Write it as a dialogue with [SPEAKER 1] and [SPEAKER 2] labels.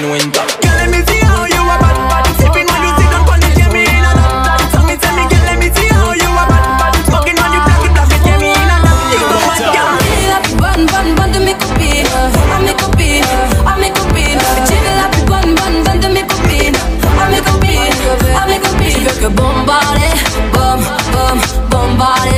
[SPEAKER 1] in winter. Girl,
[SPEAKER 2] let me see how you a bad bad. Sipping when you sit down on it, get me in a that. Tell me, tell me, girl, let me see how you a bad bad. Smoking when you black it, black it, get me in a that. You go mad, girl. Chill
[SPEAKER 3] up, bun bun bun, do me copy. I me copy, I me copy. Chill up, bun bun bun, do me copy. I me copy, I me copy. Je veux que bombarder, bomb bomb bombarder.